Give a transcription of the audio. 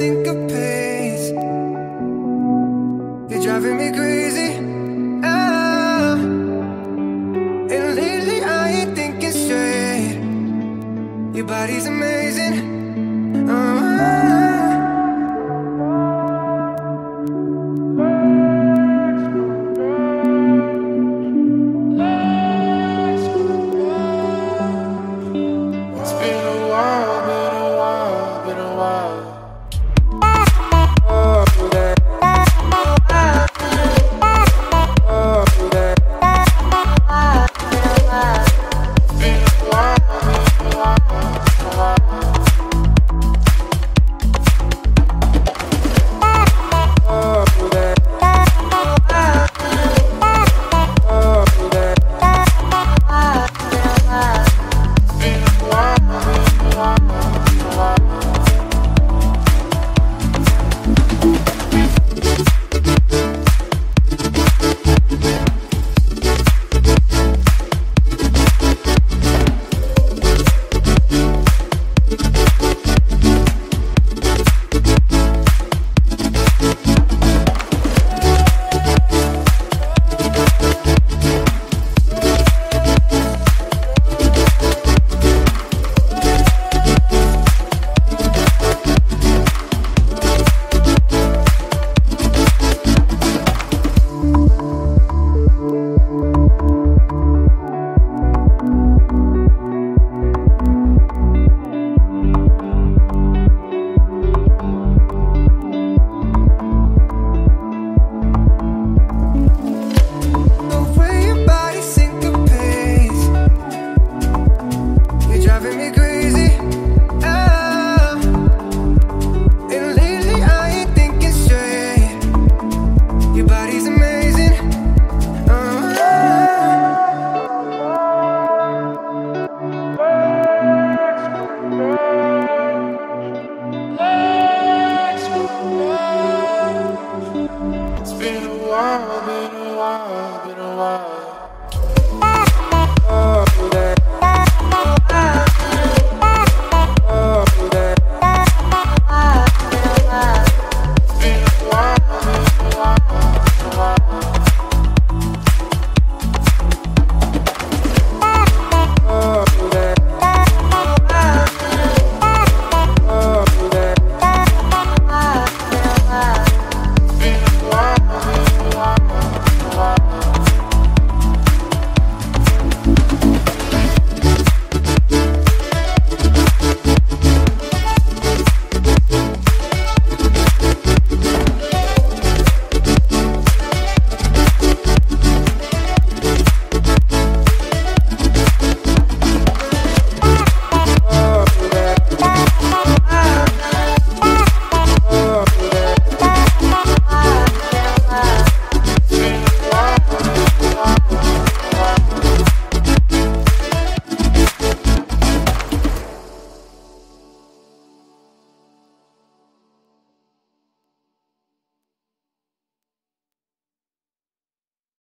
syncopates You're driving me crazy ah. And lately I ain't thinking straight Your body's amazing ah.